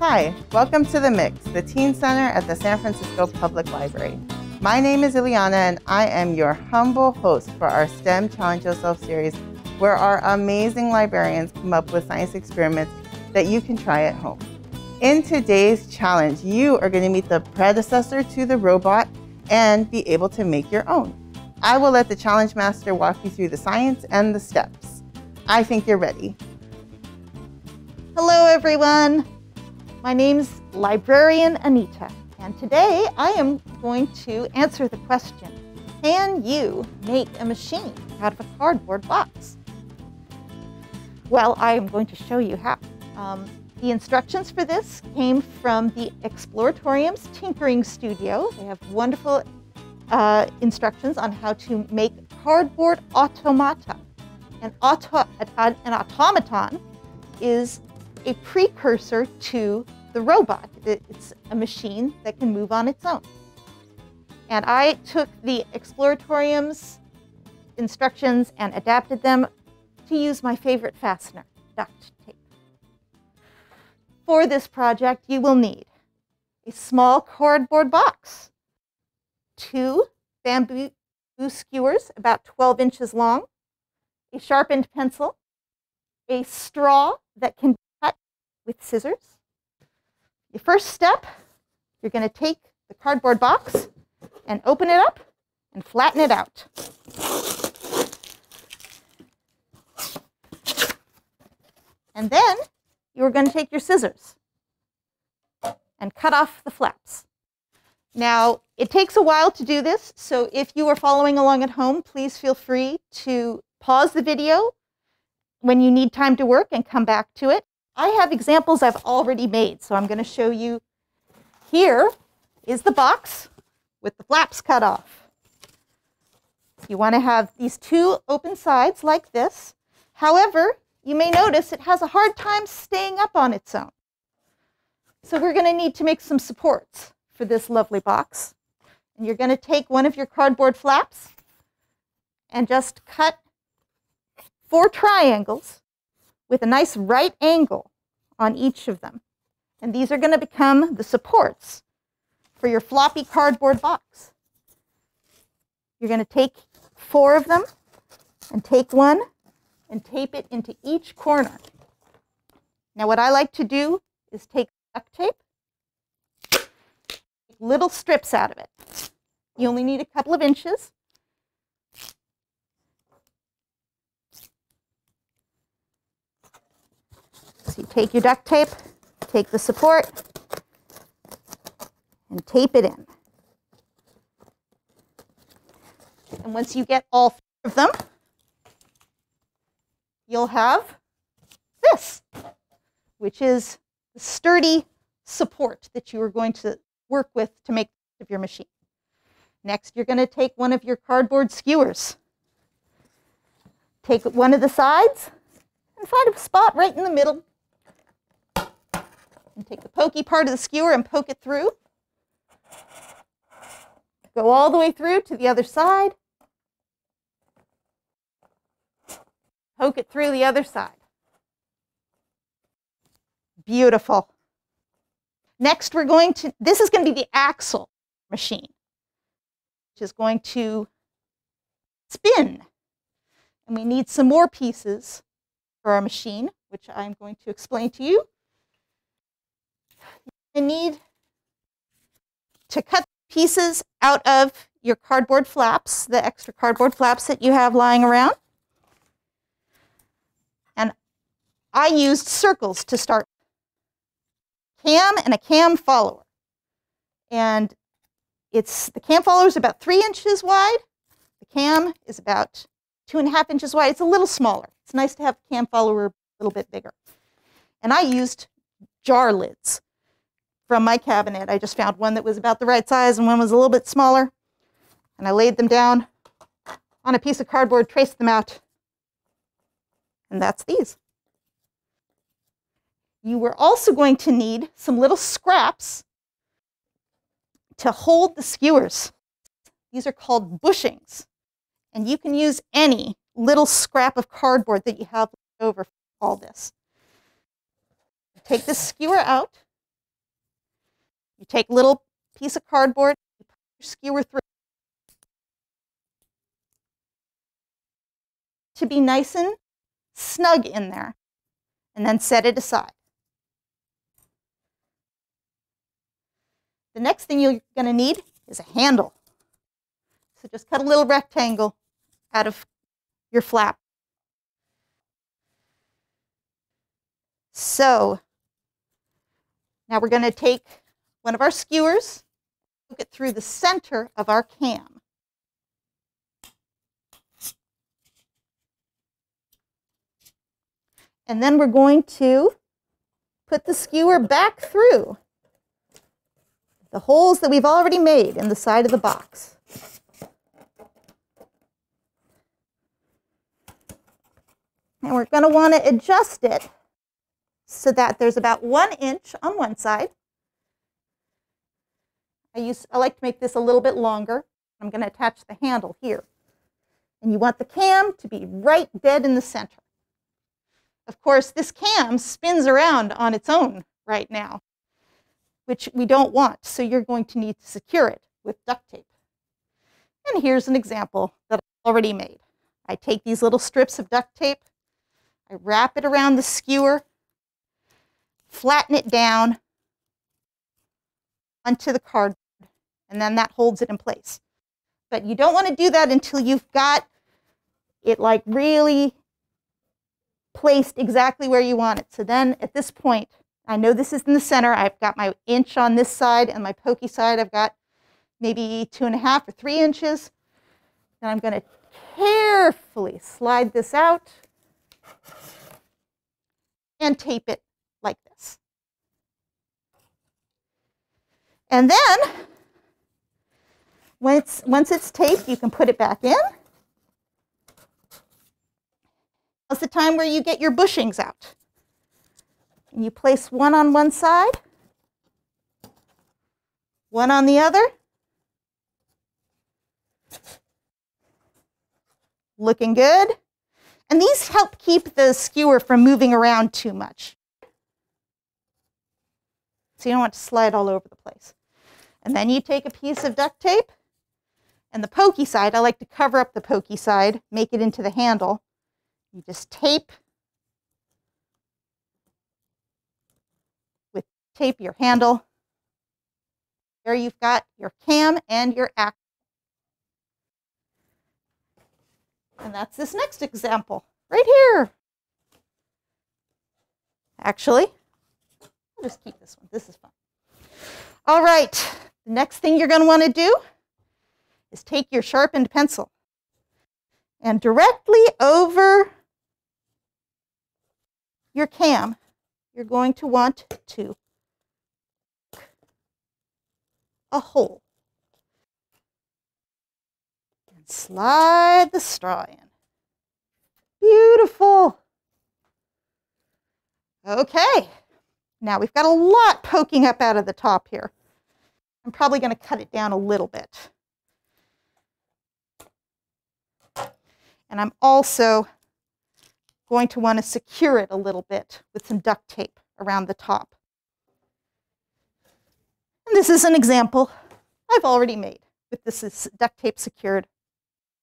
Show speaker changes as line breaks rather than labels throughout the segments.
Hi, welcome to The Mix, the Teen Center at the San Francisco Public Library. My name is Ileana and I am your humble host for our STEM Challenge Yourself series where our amazing librarians come up with science experiments that you can try at home. In today's challenge, you are going to meet the predecessor to the robot and be able to make your own. I will let the challenge master walk you through the science and the steps. I think you're ready.
Hello, everyone. My name's Librarian Anita, and today I am going to answer the question Can you make a machine out of a cardboard box? Well, I am going to show you how. Um, the instructions for this came from the Exploratorium's Tinkering Studio. They have wonderful uh, instructions on how to make cardboard automata. An, auto an automaton is a precursor to the robot. It's a machine that can move on its own. And I took the Exploratorium's instructions and adapted them to use my favorite fastener, duct tape. For this project, you will need a small cardboard box, two bamboo skewers about 12 inches long, a sharpened pencil, a straw that can with scissors. The first step, you're going to take the cardboard box and open it up and flatten it out. And then you're going to take your scissors and cut off the flaps. Now, it takes a while to do this, so if you are following along at home, please feel free to pause the video when you need time to work and come back to it. I have examples I've already made, so I'm going to show you. Here is the box with the flaps cut off. You want to have these two open sides like this. However, you may notice it has a hard time staying up on its own. So we're going to need to make some supports for this lovely box. And you're going to take one of your cardboard flaps and just cut four triangles with a nice right angle on each of them. And these are going to become the supports for your floppy cardboard box. You're going to take four of them and take one and tape it into each corner. Now what I like to do is take duct tape, little strips out of it. You only need a couple of inches. So you take your duct tape, take the support, and tape it in. And once you get all four of them, you'll have this, which is the sturdy support that you are going to work with to make of your machine. Next, you're going to take one of your cardboard skewers. Take one of the sides and find a spot right in the middle. And take the pokey part of the skewer and poke it through. Go all the way through to the other side Poke it through the other side. Beautiful. Next, we're going to, this is going to be the axle machine, which is going to spin. And we need some more pieces for our machine, which I'm going to explain to you. You need to cut pieces out of your cardboard flaps, the extra cardboard flaps that you have lying around. And I used circles to start cam and a cam follower. And it's the cam follower is about three inches wide. The cam is about two and a half inches wide. It's a little smaller. It's nice to have cam follower a little bit bigger. And I used jar lids from my cabinet. I just found one that was about the right size and one was a little bit smaller. And I laid them down on a piece of cardboard, traced them out. And that's these you were also going to need some little scraps to hold the skewers. These are called bushings. And you can use any little scrap of cardboard that you have over all this. Take the skewer out You take a little piece of cardboard, you put your skewer through to be nice and snug in there, and then set it aside. The next thing you're going to need is a handle. So just cut a little rectangle out of your flap. So now we're going to take one of our skewers, hook it through the center of our cam. And then we're going to put the skewer back through the holes that we've already made in the side of the box. And we're going to want to adjust it so that there's about one inch on one side. I, use, I like to make this a little bit longer. I'm going to attach the handle here. And you want the cam to be right dead in the center. Of course, this cam spins around on its own right now, which we don't want. So you're going to need to secure it with duct tape. And here's an example that I already made. I take these little strips of duct tape, I wrap it around the skewer, flatten it down onto the cardboard, and then that holds it in place. But you don't want to do that until you've got it like really placed exactly where you want it. So then at this point, I know this is in the center. I've got my inch on this side and my pokey side. I've got maybe two and a half or three inches. Then I'm going to carefully slide this out and tape it like this. And then, once, once it's taped, you can put it back in. Now's the time where you get your bushings out. And you place one on one side, one on the other. Looking good. And these help keep the skewer from moving around too much. So you don't want to slide all over the place. And then you take a piece of duct tape and the pokey side, I like to cover up the pokey side, make it into the handle. You just tape with tape your handle. There you've got your cam and your axle. And that's this next example right here. Actually, I'll just keep this one. This is fun. All right, the next thing you're going to want to do is take your sharpened pencil and directly over your cam, you're going to want to a hole and slide the straw in. Beautiful. Okay, now we've got a lot poking up out of the top here. I'm probably going to cut it down a little bit. And I'm also going to want to secure it a little bit with some duct tape around the top. And this is an example I've already made with this duct tape secured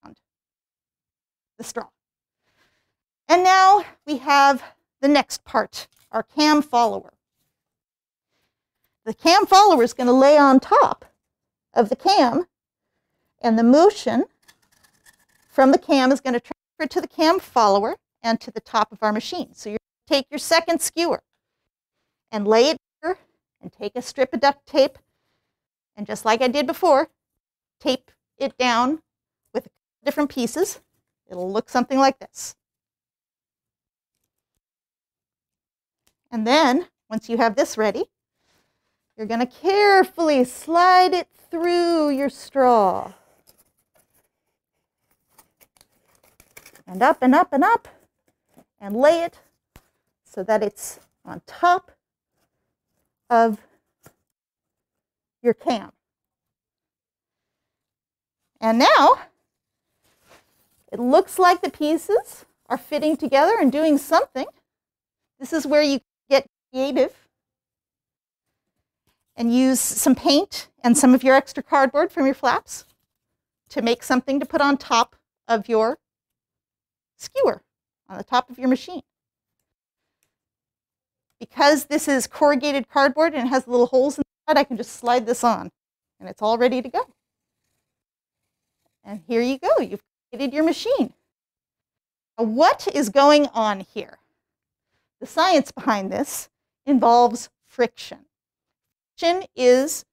around the straw. And now we have the next part, our cam follower. The cam follower is going to lay on top of the cam, and the motion from the cam is going to transfer to the cam follower and to the top of our machine. So you take your second skewer and lay it here and take a strip of duct tape and just like I did before, tape it down with different pieces. It'll look something like this. And then, once you have this ready, you're going to carefully slide it through your straw. And up and up and up and lay it so that it's on top of your cam. And now it looks like the pieces are fitting together and doing something. This is where you get creative and use some paint and some of your extra cardboard from your flaps to make something to put on top of your skewer, on the top of your machine. Because this is corrugated cardboard and it has little holes in inside, I can just slide this on and it's all ready to go. And here you go, you've created your machine. Now, what is going on here? The science behind this involves friction. Friction is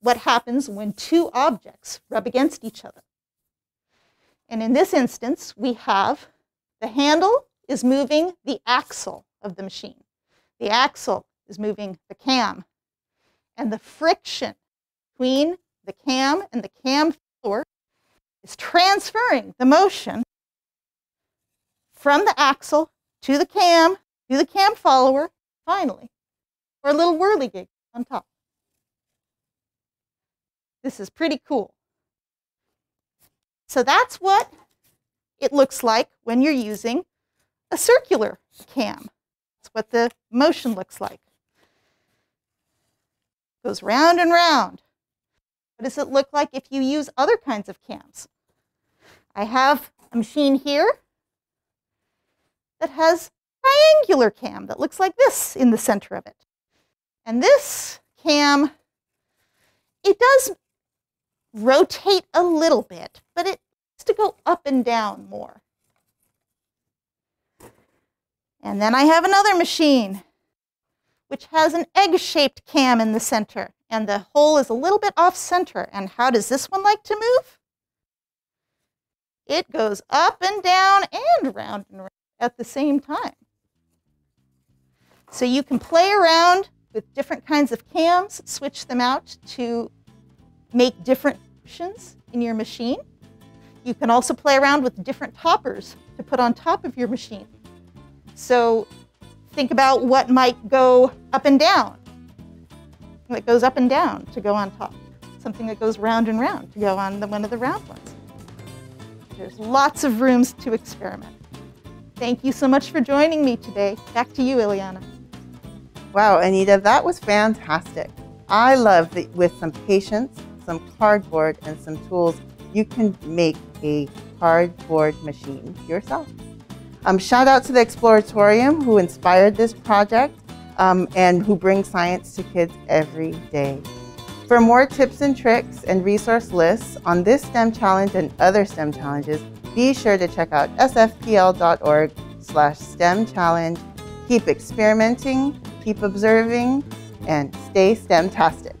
what happens when two objects rub against each other. And in this instance, we have the handle is moving the axle of the machine. The axle is moving the cam. And the friction between the cam and the cam follower is transferring the motion from the axle to the cam, to the cam follower, finally, for a little whirligig on top. This is pretty cool. So that's what it looks like when you're using a circular cam. That's what the motion looks like. Goes round and round. What does it look like if you use other kinds of cams? I have a machine here that has triangular cam that looks like this in the center of it. And this cam, it does rotate a little bit, but it has to go up and down more. And then I have another machine which has an egg-shaped cam in the center and the hole is a little bit off center. And how does this one like to move? It goes up and down and round and round at the same time. So you can play around with different kinds of cams, switch them out to make different options in your machine. You can also play around with different toppers to put on top of your machine. So think about what might go up and down. That goes up and down to go on top. Something that goes round and round to go on the, one of the round ones. There's lots of rooms to experiment. Thank you so much for joining me today. Back to you, Ileana.
Wow, Anita, that was fantastic. I love that with some patience, some cardboard, and some tools, you can make a cardboard machine yourself. Um, shout out to the Exploratorium who inspired this project um, and who bring science to kids every day. For more tips and tricks and resource lists on this STEM challenge and other STEM challenges, be sure to check out sfpl.org slash STEM challenge. Keep experimenting, keep observing, and stay STEM-tastic.